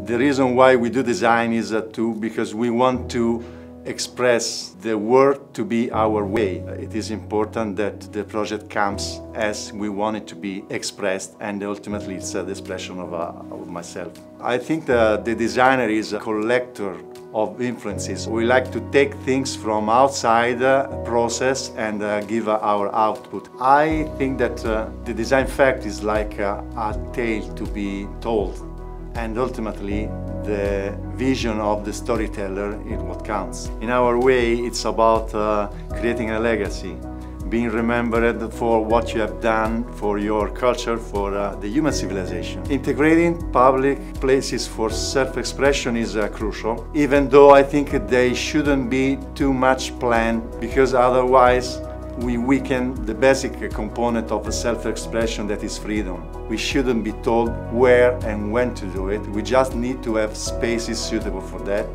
The reason why we do design is uh, to because we want to express the world to be our way. It is important that the project comes as we want it to be expressed and ultimately it's uh, the expression of, uh, of myself. I think the, the designer is a collector of influences. We like to take things from outside uh, process and uh, give uh, our output. I think that uh, the design fact is like a, a tale to be told and ultimately the vision of the storyteller is what counts. In our way, it's about uh, creating a legacy, being remembered for what you have done for your culture, for uh, the human civilization. Integrating public places for self-expression is uh, crucial, even though I think they shouldn't be too much planned because otherwise we weaken the basic component of self-expression that is freedom. We shouldn't be told where and when to do it. We just need to have spaces suitable for that.